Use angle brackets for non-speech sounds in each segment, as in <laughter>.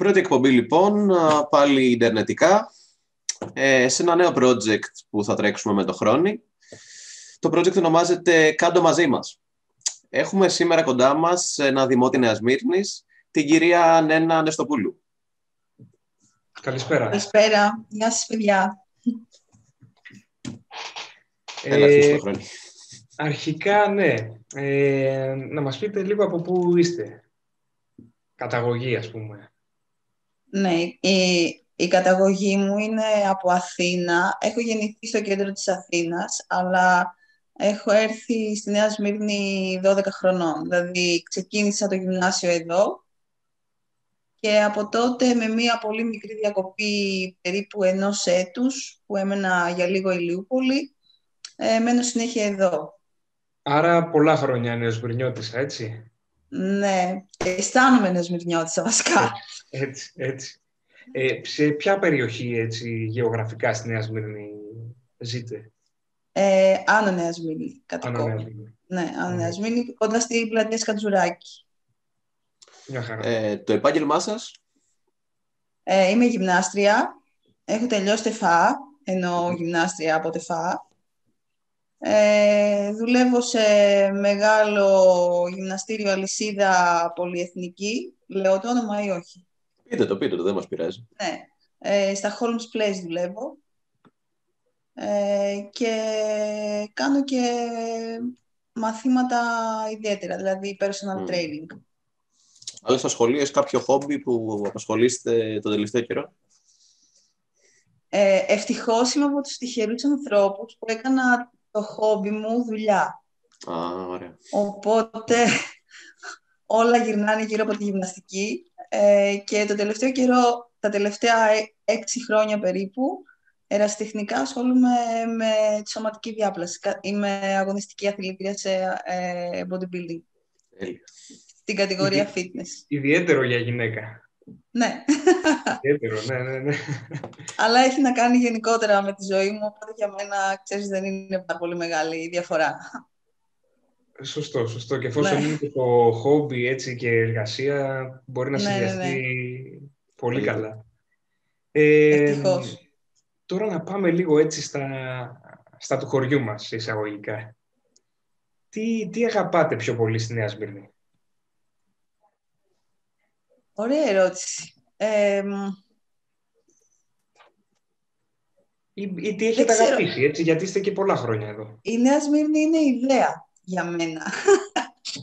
Πρώτη εκπομπή λοιπόν, πάλι ιντερνετικά, ε, σε ένα νέο project που θα τρέξουμε με το χρόνο. Το project ονομάζεται «Κάντο μαζί μας». Έχουμε σήμερα κοντά μας ένα δημότη Νέας Μύρνης, την κυρία Νένα Νεστοπούλου. Καλησπέρα. Καλησπέρα. Γεια σας, παιδιά. Ε, αρχικά, ναι. Ε, να μας πείτε λίγο από πού είστε. Καταγωγή, ας πούμε. Ναι, η, η καταγωγή μου είναι από Αθήνα. Έχω γεννηθεί στο κέντρο της Αθήνας, αλλά έχω έρθει στη Νέα Σμύρνη 12 χρονών. Δηλαδή, ξεκίνησα το γυμνάσιο εδώ και από τότε με μία πολύ μικρή διακοπή περίπου ενός έτους που έμενα για λίγο Ηλιούπολη, ε, μένω συνέχεια εδώ. Άρα πολλά χρόνια νεοσμυρνιώτησα, έτσι. Ναι, αισθάνομαι νεοσμυρνιώτησα βασικά. Έτσι, έτσι. Ε, σε ποια περιοχή έτσι, γεωγραφικά στη Νέα Σμύρνη ζείτε; Ε, Άνω Νέα Σμύρνη, Άνω Νέα Ναι, Άνω Νέα Σμύρνη, κοντά στην πλατεία Σκατζουράκη. Μια χαρά. Ε, το επάγγελμά σας; Ε, είμαι γυμνάστρια. Έχω τελειώσει τεφά, ενώ γυμνάστρια από τεφά. Ε, δουλεύω σε μεγάλο γυμναστήριο αλυσίδα πολυεθνική. Λέω το όνομα ή όχι; Πείτε το, πείτε το, δεν μας πειράζει. Ναι. Ε, στα Holmes Place δουλεύω. Ε, και κάνω και μαθήματα ιδιαίτερα, δηλαδή personal training. Άλλες ασχολίες, κάποιο χόμπι που απασχολείστε το τελευταίο καιρό; Ε, ευτυχώς είμαι από τους τυχερούς ανθρώπους που έκανα το χόμπι μου δουλειά. Α, ωραία. Οπότε <laughs> όλα γυρνάνε γύρω από τη γυμναστική ε, και το τελευταίο καιρό, τα τελευταία έξι χρόνια περίπου, ερασιτεχνικά ασχολούμαι με τη σωματική διάπλαση. Είμαι αγωνιστική αθλήτρια σε ε, bodybuilding. Στην κατηγορία fitness. Ιδιαίτερο για γυναίκα. Ναι. Ιδιαίτερο, ναι, ναι, ναι. Αλλά έχει να κάνει γενικότερα με τη ζωή μου, οπότε για μένα, ξέρεις, δεν είναι πάρα πολύ μεγάλη η διαφορά. Σωστό, σωστό. Και εφόσον ναι. είναι το χόμπι έτσι και εργασία, μπορεί να ναι, συνδυαστεί ναι, ναι. πολύ καλά. Ε, τώρα να πάμε λίγο έτσι στα, στα του χωριού μας, εισαγωγικά. Τι, τι αγαπάτε πιο πολύ στη Νέα Σμύρνη; Ωραία ερώτηση. Ε, ή, ή τι έχετε αγαπήσει, έτσι, γιατί είστε και πολλά χρόνια εδώ. Η Νέα Σμύρνη είναι ιδέα για μένα.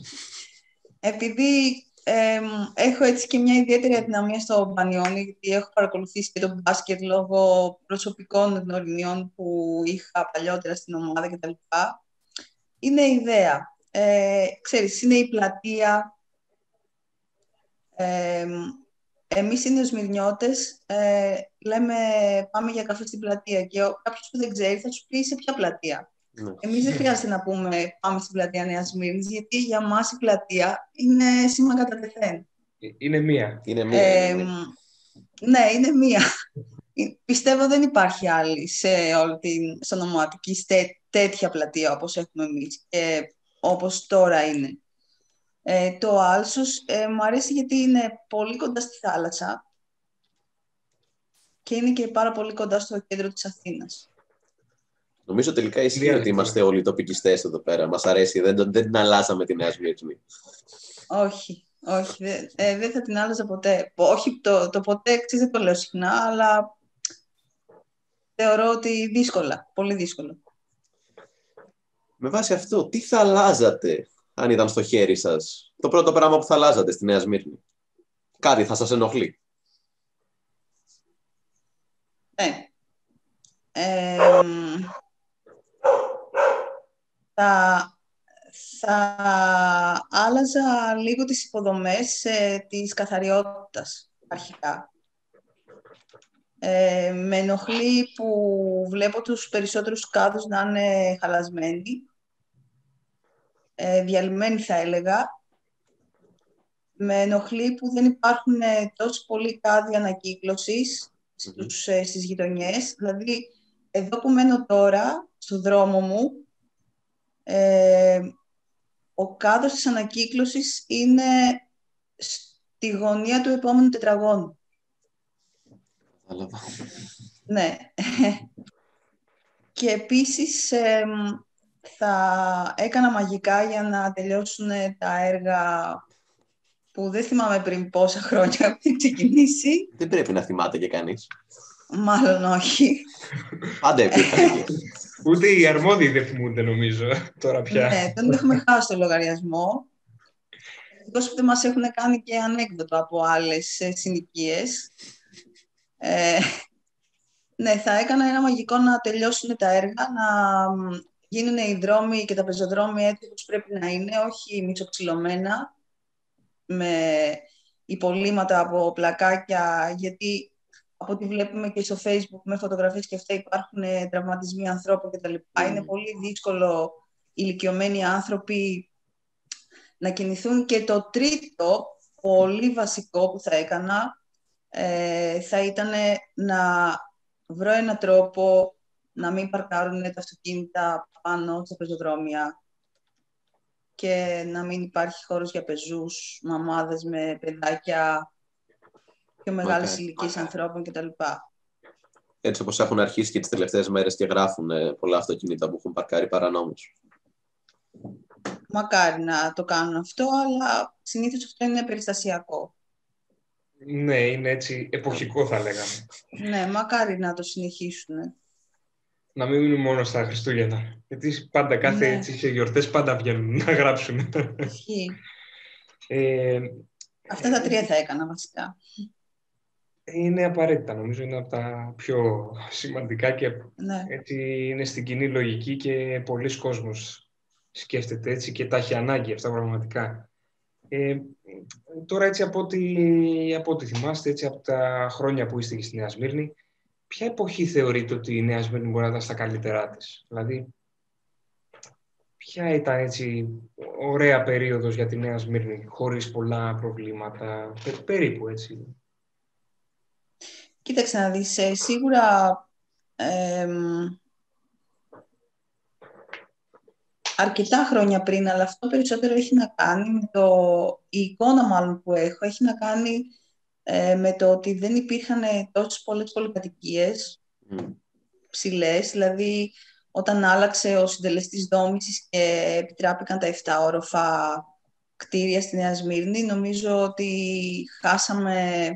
<laughs> Επειδή ε, έχω έτσι και μια ιδιαίτερη αδυναμία στο Πανιόνι, γιατί έχω παρακολουθήσει και το μπάσκετ λόγω προσωπικών γνωριμιών που είχα παλιότερα στην ομάδα κτλ. Είναι ιδέα. Ε, ξέρεις, είναι η πλατεία, ε, εμείς οι νεοσμυρνιώτες ε, λέμε πάμε για καφέ στην πλατεία και κάποιος που δεν ξέρει θα σου πει σε ποια πλατεία. Ναι. Εμείς δεν χρειάζεται να πούμε πάμε στην πλατεία Νέας Μύρνης, γιατί για μας η πλατεία είναι σήμα κατά τεθέν. Είναι μία. Είναι μία. Ε, ναι, είναι μία. Πιστεύω δεν υπάρχει άλλη σε όλη την σονομάτικη τέτοια πλατεία όπως έχουμε εμείς και όπως τώρα είναι. Ε, το Άλσος ε, μου αρέσει γιατί είναι πολύ κοντά στη θάλασσα και είναι και πάρα πολύ κοντά στο κέντρο της Αθήνας. Νομίζω τελικά ισχύει ότι είμαστε όλοι τοπικιστές εδώ πέρα. Μας αρέσει, δεν, δεν την αλλάζαμε τη Νέα Σμύρνη. Όχι, όχι, δεν, ε, δεν θα την άλλαζα ποτέ. Όχι, το, το ποτέ εξής δεν το λέω συχνά, αλλά θεωρώ ότι δύσκολα, πολύ δύσκολο. Με βάση αυτό, τι θα αλλάζατε αν ήταν στο χέρι σας, το πρώτο πράγμα που θα αλλάζατε στη Νέα Σμύρνη. Κάτι θα σας ενοχλεί. Ναι. θα, θα άλλαζα λίγο τις υποδομές ε, της καθαριότητας αρχικά. Ε, με ενοχλεί που βλέπω τους περισσότερους κάδους να είναι χαλασμένοι ε, διαλυμένη θα έλεγα. Με ενοχλεί που δεν υπάρχουν ε, τόσο πολλοί κάδοι ανακύκλωσης στους, ε, στις γειτονιές. Δηλαδή, εδώ που μένω τώρα, στο δρόμο μου, ε, ο κάδος της ανακύκλωσης είναι στη γωνία του επόμενου τετραγώνου. Κατάλαβα. Ναι. <laughs> Και επίσης εμ, θα έκανα μαγικά για να τελειώσουν τα έργα που δεν θυμάμαι πριν πόσα χρόνια <laughs> πριν ξεκινήσει. Δεν πρέπει να θυμάται και κανείς. Μάλλον όχι. Πάντα υπήρχαν εκεί. Ούτε οι αρμόδιοι δεν θυμούνται νομίζω τώρα πια. Ναι, τον έχουμε χάσει το λογαριασμό. Ευτυχώς που δεν μας έχουν κάνει και ανέκδοτο από άλλες ε, συνοικίες. Ε, ναι, θα έκανα ένα μαγικό να τελειώσουν τα έργα, να μ, γίνουν οι δρόμοι και τα πεζοδρόμια έτσι όπως πρέπει να είναι, όχι μισοψηλωμένα, με υπολείμματα από πλακάκια, γιατί από ό,τι βλέπουμε και στο facebook με φωτογραφίες και αυτά υπάρχουν ε, τραυματισμοί ανθρώπων κτλ. Είναι πολύ δύσκολο ηλικιωμένοι άνθρωποι να κινηθούν. Και το τρίτο, πολύ βασικό που θα έκανα, ε, θα ήταν να βρω έναν τρόπο να μην παρκάρουν τα αυτοκίνητα πάνω στα πεζοδρόμια και να μην υπάρχει χώρος για πεζούς, μαμάδες με παιδάκια, πιο μεγάλες Μακάρι. ηλικίες ανθρώπων κτλ. Έτσι όπως έχουν αρχίσει και τις τελευταίες μέρες και γράφουν ε, πολλά αυτοκίνητα που έχουν παρκάρει παρανόμως. Μακάρι να το κάνουν αυτό, αλλά συνήθως αυτό είναι περιστασιακό. Ναι, είναι έτσι εποχικό θα λέγαμε. Ναι, μακάρι να το συνεχίσουν. Να μην μείνουν μόνο στα Χριστούγεννα. Γιατί πάντα κάθε Ναι. έτσι σε γιορτές πάντα βγαίνουν να γράψουν. Ισχύει. Ε, Αυτά τα τρία θα έκανα βασικά. είναι απαραίτητα νομίζω, είναι από τα πιο σημαντικά και Ναι. έτσι είναι στην κοινή λογική και πολλοί κόσμος σκέφτεται έτσι και τα έχει ανάγκη αυτά πραγματικά. Ε, τώρα έτσι από ό,τι, από ό,τι θυμάστε, έτσι από τα χρόνια που είστε και στη Νέα Σμύρνη, ποια εποχή θεωρείτε ότι η Νέα Σμύρνη μπορεί να ήταν στα καλύτερά της; Δηλαδή, ποια ήταν έτσι ωραία περίοδος για τη Νέα Σμύρνη, χωρίς πολλά προβλήματα, πε- περίπου έτσι. Κοίταξε να δεις, ε, σίγουρα εμ, αρκετά χρόνια πριν, αλλά αυτό περισσότερο έχει να κάνει με το, η εικόνα μάλλον που έχω, έχει να κάνει ε, με το ότι δεν υπήρχαν τόσες πολλές πολυκατοικίες Μμ. ψηλές, δηλαδή όταν άλλαξε ο συντελεστής δόμησης και επιτράπηκαν τα 7 όροφα κτίρια στη Νέα Σμύρνη, νομίζω ότι χάσαμε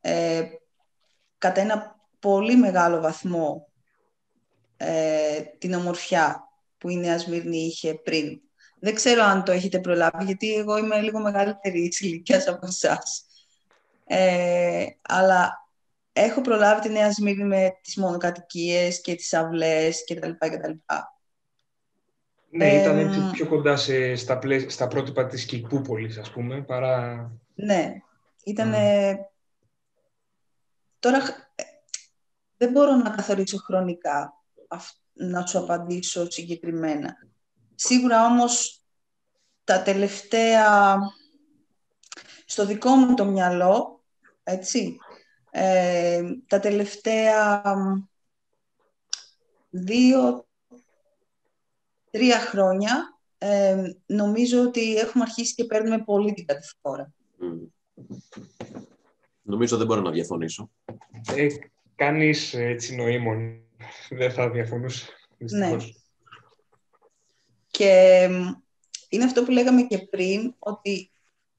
ε, κατά ένα πολύ μεγάλο βαθμό ε, την ομορφιά που η Νέα Σμύρνη είχε πριν. Δεν ξέρω αν το έχετε προλάβει, γιατί εγώ είμαι λίγο μεγαλύτερη της ηλικίας από εσάς. Ε, αλλά έχω προλάβει τη Νέα Σμύρνη με τις μονοκατοικίες και τις αυλές κτλ. κτλ. Ναι, ήταν Εμ. έτσι πιο κοντά σε, στα, πλαίσια, στα πρότυπα της Κικούπολης, ας πούμε, παρά... Ναι, ήταν... Μμ. Τώρα ε, δεν μπορώ να καθορίσω χρονικά αυ- να σου απαντήσω συγκεκριμένα. Σίγουρα όμως τα τελευταία, στο δικό μου το μυαλό, έτσι, ε, τα τελευταία μ, δύο, τρία χρόνια ε, νομίζω ότι έχουμε αρχίσει και παίρνουμε πολύ την κατηφόρα. Μμ. Νομίζω δεν μπορώ να διαφωνήσω. Ε, κανείς έτσι νοήμων δεν θα διαφωνούσε, δυστυχώς. Και μ, είναι αυτό που λέγαμε και πριν, ότι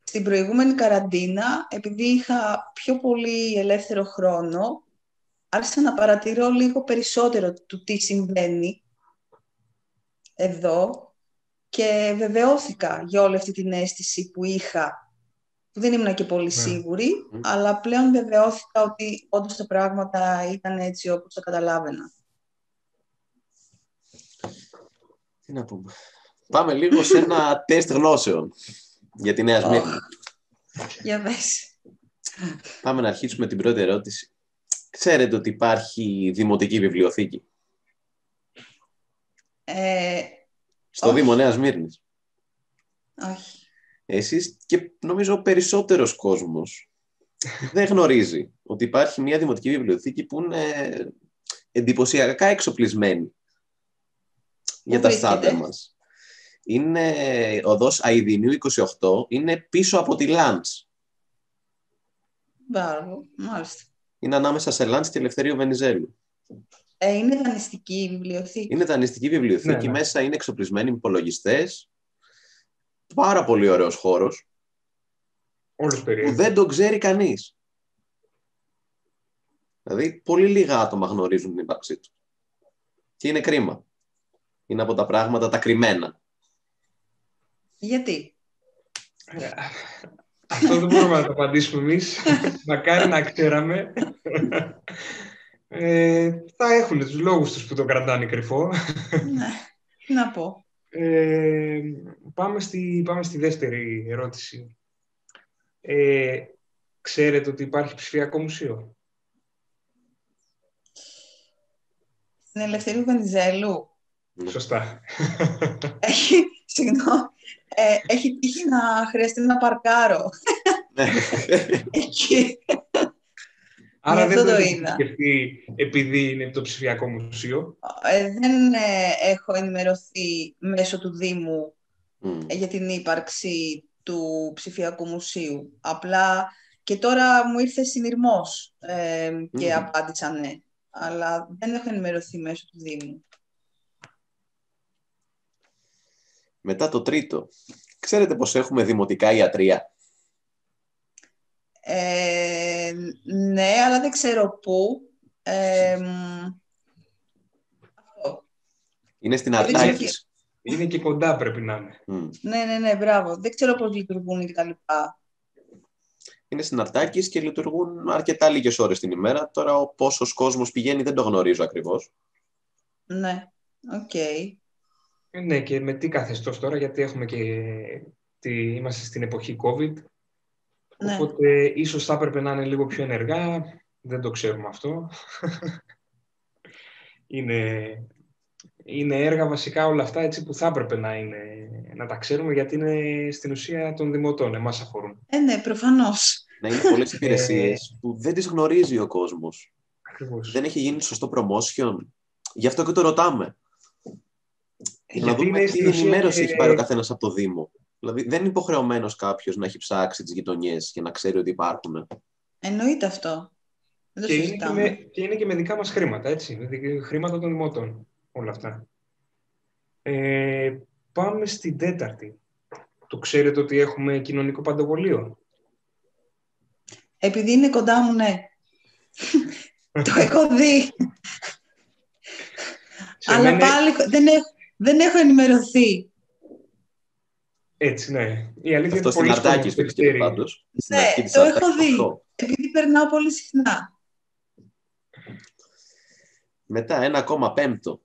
στην προηγούμενη καραντίνα, επειδή είχα πιο πολύ ελεύθερο χρόνο, άρχισα να παρατηρώ λίγο περισσότερο του τι συμβαίνει εδώ και βεβαιώθηκα για όλη αυτή την αίσθηση που είχα, που δεν ήμουν και πολύ σίγουρη, Μμ. αλλά πλέον βεβαιώθηκα ότι όντως τα πράγματα ήταν έτσι όπως τα καταλάβαινα. Τι να πούμε. Πάμε λίγο σε ένα <laughs> τεστ γνώσεων για τη Νέα Σμύρνη. Για πες. Πάμε να αρχίσουμε την πρώτη ερώτηση. Ξέρετε ότι υπάρχει δημοτική βιβλιοθήκη; Ε, στο Όχι. Δήμο Νέας Σμύρνης. όχι. Εσείς και νομίζω ο περισσότερος κόσμος <laughs> δεν γνωρίζει ότι υπάρχει μια δημοτική βιβλιοθήκη που είναι εντυπωσιακά εξοπλισμένη για Πού τα βρίσκεται; στάντερ μας. Είναι οδός Αιδινίου 28, είναι πίσω από τη Λάντς. Μπράβο, μάλιστα. Είναι ανάμεσα σε Λάντς και Ελευθερίου Βενιζέλου. Ε, είναι δανειστική η βιβλιοθήκη. Είναι δανειστική βιβλιοθήκη, Ναι, ναι. μέσα είναι εξοπλισμένοι με υπολογιστές. Πάρα πολύ ωραίος χώρος, Όλους που περίεργο. δεν τον ξέρει κανείς. Δηλαδή, πολύ λίγα άτομα γνωρίζουν την ύπαρξή του. Και είναι κρίμα. Είναι από τα πράγματα τα κρυμμένα. Γιατί; Ε, Αυτό δεν μπορούμε να το απαντήσουμε εμείς. <laughs> Μακάρι να ξέραμε. Ε, θα έχουν τους λόγους τους που το κρατάνε κρυφό. ναι, τι να πω. Ε, πάμε, στη, πάμε στη δεύτερη ερώτηση. Ε, ξέρετε ότι υπάρχει ψηφιακό μουσείο; Στην Ελευθερίου Βενιζέλου Ναι. Σωστά. έχει, συγγνώμη, ε, έχει τύχει να χρειαστεί να παρκάρω εκεί. Άρα Γι' δεν αυτό το το έχετε είδα. σκεφτεί επειδή είναι το ψηφιακό μουσείο; Ε, δεν ε, έχω ενημερωθεί μέσω του Δήμου Μμ. ε, για την ύπαρξη του ψηφιακού μουσείου. Απλά και τώρα μου ήρθε συνειρμός ε, και Μμμ. απάντησα ναι. Αλλά δεν έχω ενημερωθεί μέσω του Δήμου. Μετά το τρίτο. Ξέρετε πως έχουμε δημοτικά ιατρία; Ε, ναι, αλλά δεν ξέρω πού. Ε, μ, αυτό. Είναι στην Δεν ξέρω Αρτάκης. Είναι και κοντά πρέπει να είναι. Μμ. Ναι, ναι, ναι, μπράβο. Δεν ξέρω πώς λειτουργούν και τα λοιπά. Είναι στην Αρτάκης και λειτουργούν αρκετά λίγες ώρες την ημέρα. Τώρα ο πόσος κόσμος πηγαίνει δεν το γνωρίζω ακριβώς. Ναι, οκ. Ε, Ναι, και με τι καθεστώς τώρα, γιατί έχουμε και τη, είμαστε στην εποχή COVID. Ναι. Οπότε ίσως θα έπρεπε να είναι λίγο πιο ενεργά. Δεν το ξέρουμε αυτό. <laughs> είναι, είναι έργα βασικά όλα αυτά έτσι που θα έπρεπε να, είναι, να τα ξέρουμε γιατί είναι στην ουσία των δημοτών, εμάς αφορούν. Ε, ναι, προφανώς. Να είναι πολλές υπηρεσίες που δεν τις γνωρίζει ο κόσμος. Ακριβώς. Δεν έχει γίνει σωστό promotion. Γι' αυτό και το ρωτάμε. Ε, να γιατί δούμε είναι τι στην ουσία ενημέρωση και- έχει πάρει ο καθένας από το Δήμο. Δηλαδή, δεν είναι υποχρεωμένος κάποιος να έχει ψάξει τις γειτονιές και να ξέρει ότι υπάρχουν. Εννοείται αυτό. Δεν το Και είναι και, συζητάμε. με, και είναι και με δικά μας χρήματα, έτσι. Με δι- χρήματα των δημοτών, όλα αυτά. Ε, πάμε στην τέταρτη. Το ξέρετε ότι έχουμε κοινωνικό παντοβολείο; Επειδή είναι κοντά μου, ναι. <laughs> το έχω δει. Σε Αλλά μένα- πάλι δεν έχω, δεν έχω ενημερωθεί. Έτσι, ναι. Η αλήθεια Αυτό είναι στην πολύ Αρτάκη κόσμος το βρίσκεται ξέρει. πάντως. Στην Ναι, αρχή της το έχω Αρτάκης, δει. αυτό. Επειδή περνάω πολύ συχνά. Μετά, ένα ακόμα πέμπτο.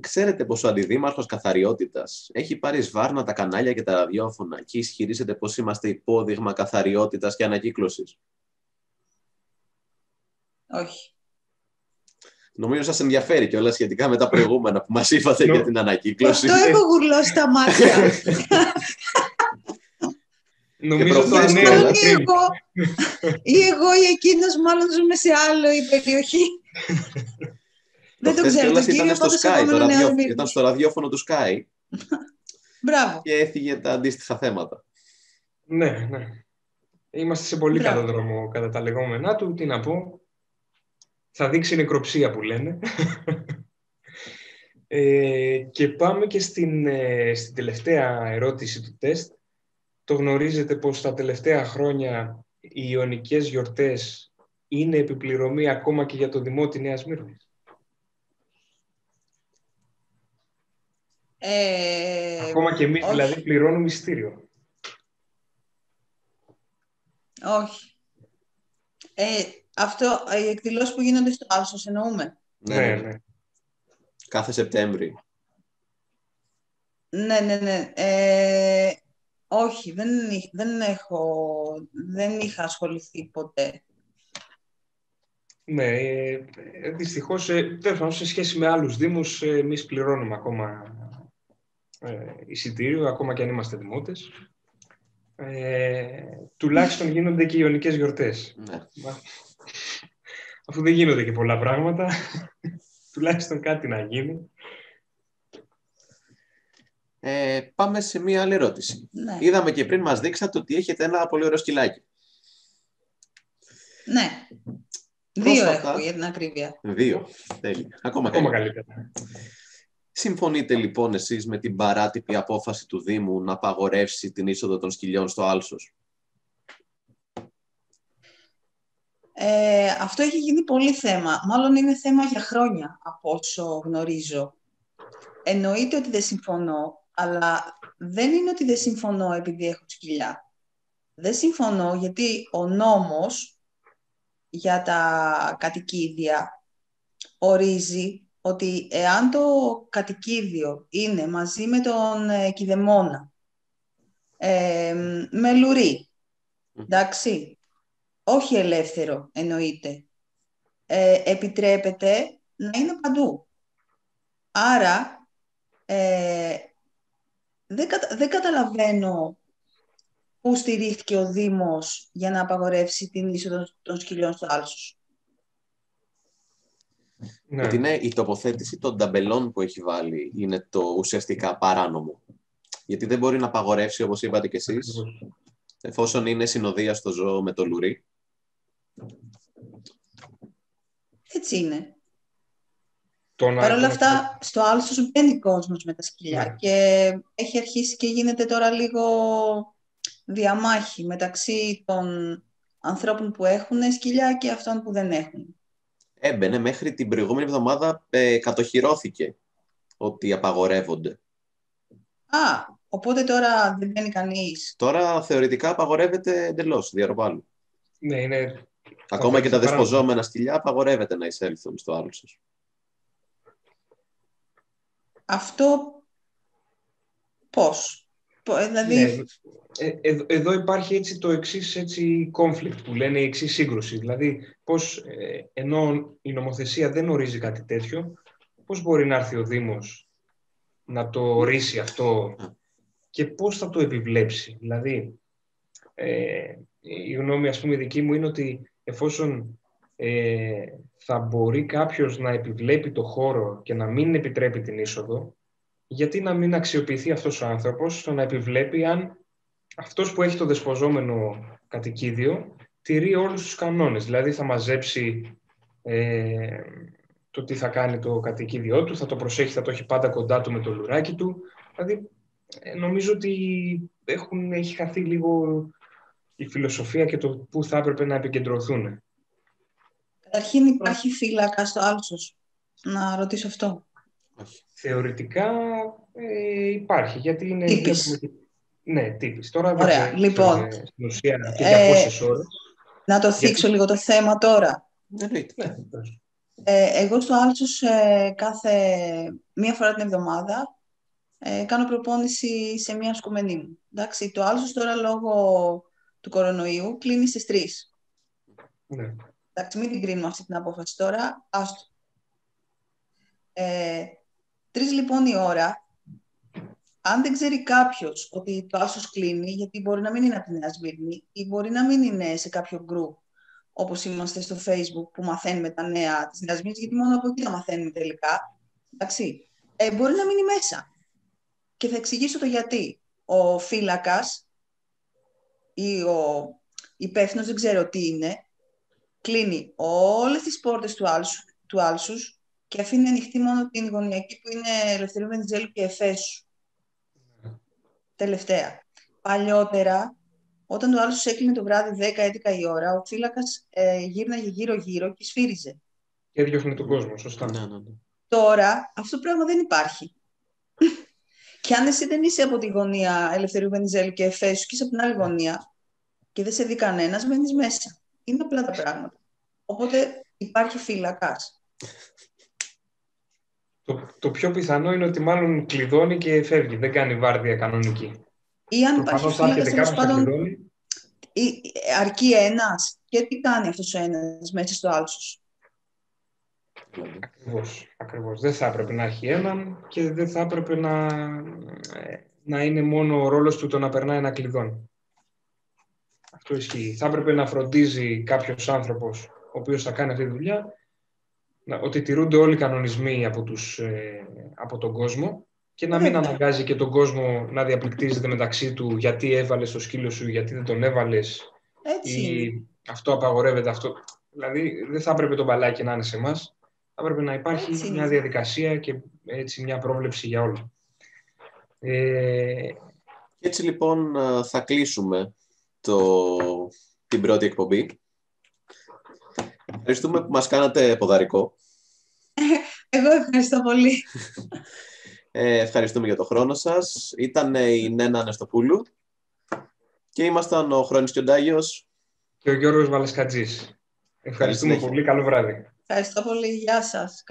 Ξέρετε πως ο αντιδήμαρχος καθαριότητας έχει πάρει σβάρνα τα κανάλια και τα ραδιόφωνα και ισχυρίζεται πως είμαστε υπόδειγμα καθαριότητας και ανακύκλωσης; Όχι. Νομίζω σας ενδιαφέρει και όλα σχετικά με τα προηγούμενα που μας είπατε Ναι. για την ανακύκλωση. Το έχω γουρλώσει τα μάτια. <laughs> Νομίζω το προχθές ανέφερα κιόλας. ή πριν. εγώ, ή εγώ ή εκείνος μάλλον ζούμε σε άλλο η περιοχή. <laughs> Δεν το Προχθές ξέρω. κιόλας Τον κύριο ήταν στο πάντως Sky, ακόμα το είναι ραδιό- νέο ήταν στο ραδιόφωνο του Sky Μπράβο. και έφυγε τα αντίστοιχα θέματα. Ναι, ναι. Είμαστε σε πολύ Μπράβο. καλό δρόμο κατά τα λεγόμενά του. Τι να πω. Θα δείξει νεκροψία που λένε. <laughs> ε, και πάμε και στην, ε, στην τελευταία ερώτηση του τεστ. Το γνωρίζετε πως τα τελευταία χρόνια οι Ιωνικές γιορτές είναι επιπληρωμή ακόμα και για το Δημότη Νέας Μύρνης; Ε, ακόμα και εμείς όχι. δηλαδή πληρώνουμε εισιτήριο. Όχι. Ε, αυτό, οι εκδηλώσεις που γίνονται στο Άλσος εννοούμε. Ναι, ναι, ναι. ναι. Κάθε Σεπτέμβρη. Ναι, ναι, ναι. Ε, όχι, δεν, εί- δεν, έχω, δεν είχα ασχοληθεί ποτέ. Ναι, ε, ε, δυστυχώς, ε, τέλος πάντων, σε σχέση με άλλους δήμους, ε, εμείς πληρώνουμε ακόμα ε, εισιτήριο, ακόμα και αν είμαστε δημότες. Ε, τουλάχιστον γίνονται και οι ιονικές γιορτές. Ναι. Μα- Αφού δεν γίνονται και πολλά πράγματα, <laughs> τουλάχιστον κάτι να γίνει. Ε, πάμε σε μία άλλη ερώτηση. Ναι, Είδαμε και πριν μας δείξατε ότι έχετε ένα πολύ ωραίο σκυλάκι. ναι. Δύο Πρόσφατα- έχω για την ακρίβεια. Δύο. Τέλεια. Ακόμα, Ακόμα καλύτερα. καλύτερα. Συμφωνείτε λοιπόν εσείς με την παράτυπη απόφαση του Δήμου να απαγορεύσει την είσοδο των σκυλιών στο Άλσος; Ε, αυτό έχει γίνει πολύ θέμα. Μάλλον είναι θέμα για χρόνια, από όσο γνωρίζω. Εννοείται ότι δεν συμφωνώ, αλλά δεν είναι ότι δεν συμφωνώ επειδή έχω σκυλιά. Δεν συμφωνώ γιατί ο νόμος για τα κατοικίδια ορίζει ότι εάν το κατοικίδιο είναι μαζί με τον ε, κηδεμόνα, ε, με λουρί, εντάξει, όχι ελεύθερο εννοείται, ε, επιτρέπεται να είναι παντού. Άρα, ε, δεν, κατα- δεν καταλαβαίνω πού στηρίχθηκε ο Δήμος για να απαγορεύσει την είσοδο των σκυλιών στο Άλσος. Ναι. Ότι είναι η τοποθέτηση των ταμπελών που έχει βάλει είναι το ουσιαστικά παράνομο. Γιατί δεν μπορεί να απαγορεύσει, όπως είπατε κι εσείς, εφόσον είναι συνοδεία στο ζώο με το λουρί. Έτσι είναι. Το να- Παρ' όλα αυτά, στο Άλσος μπαίνει κόσμος με τα σκυλιά Ναι. και έχει αρχίσει και γίνεται τώρα λίγο διαμάχη μεταξύ των ανθρώπων που έχουν σκυλιά και αυτών που δεν έχουν. Έμπαινε μέχρι την προηγούμενη εβδομάδα ε, κατοχυρώθηκε ότι απαγορεύονται. Α, οπότε τώρα δεν μπαίνει κανείς. Τώρα θεωρητικά απαγορεύεται εντελώς διαρροπάλου. Ναι, είναι Ακόμα και τα παράνομο. δεσποζόμενα σκυλιά απαγορεύεται να εισέλθουν στο Άλσος. Αυτό πώς; Πο- ε, Δηλαδή, Ναι, ε, ε, εδώ υπάρχει έτσι το εξής έτσι conflict που λένε η εξής σύγκρουση. Δηλαδή, πώς, ε, ενώ η νομοθεσία δεν ορίζει κάτι τέτοιο, πώς μπορεί να έρθει ο Δήμος να το ορίσει αυτό και πώς θα το επιβλέψει; Δηλαδή, ε, η γνώμη ας πούμε δική μου είναι ότι εφόσον ε, θα μπορεί κάποιος να επιβλέπει το χώρο και να μην επιτρέπει την είσοδο, γιατί να μην αξιοποιηθεί αυτός ο άνθρωπος στο να επιβλέπει αν αυτός που έχει το δεσποζόμενο κατοικίδιο τηρεί όλους τους κανόνες. Δηλαδή θα μαζέψει ε, το τι θα κάνει το κατοικίδιό του, θα το προσέχει, θα το έχει πάντα κοντά του με το λουράκι του. Δηλαδή ε, νομίζω ότι έχουν, έχει χαθεί λίγο η φιλοσοφία και το πού θα έπρεπε να επικεντρωθούν. καταρχήν υπάρχει φύλακα στο Άλσος. Να ρωτήσω αυτό. Όχι. Θεωρητικά ε, υπάρχει, γιατί είναι... Τύπης. βλέπουμε τι- Ναι, τύπης. Τώρα δεν Ωραία, ξέρω, λοιπόν. ε, στην ουσία και Ε, για πόσες ώρες. Να το θίξω λίγο το θέμα τώρα. Εννοείται. Ναι, πες. Ε, εγώ στο Άλσος ε, κάθε μία φορά την εβδομάδα ε, κάνω προπόνηση σε μία σκομενή μου. Εντάξει, το Άλσος τώρα λόγω του κορονοϊού κλείνει στις 3. ναι. Εντάξει, μην την κρίνουμε αυτή την απόφαση τώρα. Άστο. Ε, τρεις λοιπόν η ώρα. Αν δεν ξέρει κάποιος ότι το άσος κλείνει, γιατί μπορεί να μην είναι από τη Νέα Σμύρνη ή μπορεί να μην είναι σε κάποιο group, όπως είμαστε στο Facebook που μαθαίνουμε τα νέα της Νέας Σμύρνης, γιατί μόνο από εκεί τα μαθαίνουμε τελικά. Εντάξει. Ε, μπορεί να μείνει μέσα. Και θα εξηγήσω το γιατί. Ο φύλακας ή ο υπεύθυνος δεν ξέρω τι είναι, κλείνει όλες τις πόρτες του, άλσου, του άλσους και αφήνει ανοιχτή μόνο την γωνιακή που είναι Ελευθερίου Βενιζέλου και Εφέσου. Τελευταία. Παλιότερα, όταν το άλσος έκλεινε το βράδυ 10-11 η ώρα, ο φύλακας ε, γύρναγε γύρω-γύρω και σφύριζε. Και διώχνει τον κόσμο, σωστά. Ναι, ναι, ναι. Τώρα αυτό το πράγμα δεν υπάρχει. <laughs> και αν εσύ δεν είσαι από τη γωνία Ελευθερίου Βενιζέλου και Εφέσου και είσαι από την άλλη γωνία και δεν σε δει κανένας, μένει μέσα. Είναι απλά τα πράγματα. Οπότε υπάρχει φύλακας. Το, το πιο πιθανό είναι ότι μάλλον κλειδώνει και φεύγει. Δεν κάνει βάρδια κανονική. Ή αν υπάρχει Προφανώς θα φύλακα, έρχεται τέλο κάποιος να πάντων, κλειδώνει. ή- αρκεί ένας. Και τι κάνει αυτός ο ένας μέσα στο άλσο. Δηλαδή. Ακριβώς, ακριβώς. Δεν θα έπρεπε να έχει έναν και δεν θα έπρεπε να, ε, να είναι μόνο ο ρόλος του το να περνάει ένα κλειδόν. Αυτό ισχύει. Θα έπρεπε να φροντίζει κάποιος άνθρωπος ο οποίος θα κάνει αυτή τη δουλειά να, ότι τηρούνται όλοι οι κανονισμοί από, τους, ε, από τον κόσμο και να μην Βέβαια. αναγκάζει και τον κόσμο να διαπληκτίζεται μεταξύ του γιατί έβαλες το σκύλο σου, γιατί δεν τον έβαλες Έτσι. είναι. ή αυτό απαγορεύεται αυτό. Δηλαδή δεν θα έπρεπε το μπαλάκι να είναι σε εμάς. Θα έπρεπε να υπάρχει Έτσι είναι. μια διαδικασία και έτσι μια πρόβλεψη για όλα. Ε, Και έτσι λοιπόν ε, θα κλείσουμε το, την πρώτη εκπομπή. Ευχαριστούμε που μας κάνατε ποδαρικό. Εγώ ευχαριστώ πολύ. Ε, ευχαριστούμε για το χρόνο σας. Ήταν η Νένα Ανεστοπούλου και ήμασταν ο Χρόνης και ο Ντάγιος. και ο Γιώργος Βαλασκατζής. Ευχαριστούμε συνέχεια. πολύ. Καλό βράδυ. Ευχαριστώ πολύ. Γεια σας.